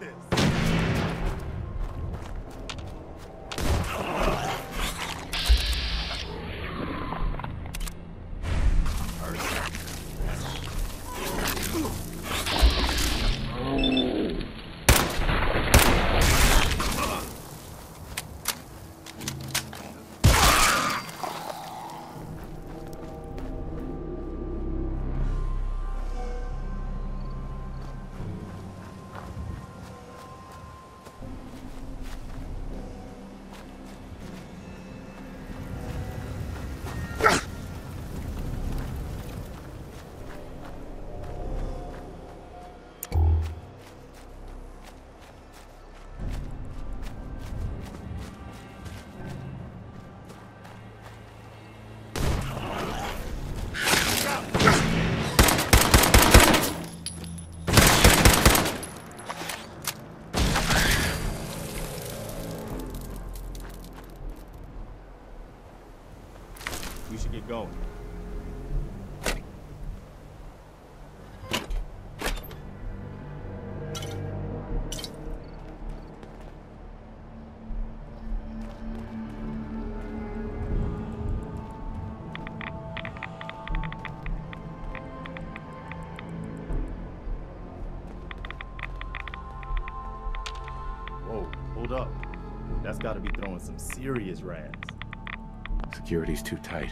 this. Get going. Whoa, hold up. That's gotta be throwing some serious rats. Security's too tight.